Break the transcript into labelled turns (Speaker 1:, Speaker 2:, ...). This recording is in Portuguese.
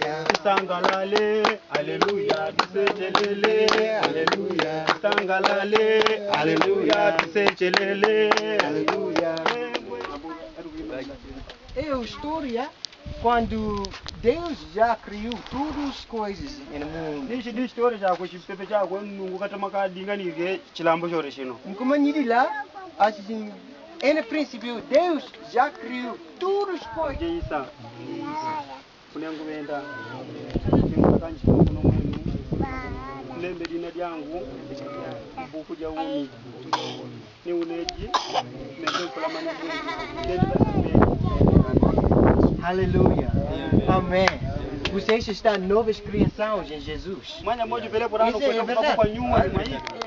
Speaker 1: Tisangalale, aleluya, tisejelele, aleluya. Tisangalale, aleluya, tisejelele, aleluya.
Speaker 2: É a história quando Deus já criou todas as coisas no mundo.
Speaker 1: Nishi ndi chitori chako chipepe chako mnungu katama kadinganike chilambo chore chino.
Speaker 2: Como ele lá, assim, no princípio Deus já criou todas as coisas.
Speaker 1: Kuno mwenu. Lyangu.
Speaker 2: Aleluia. Amém. Vocês estão novas criações em Jesus. Isso é verdade.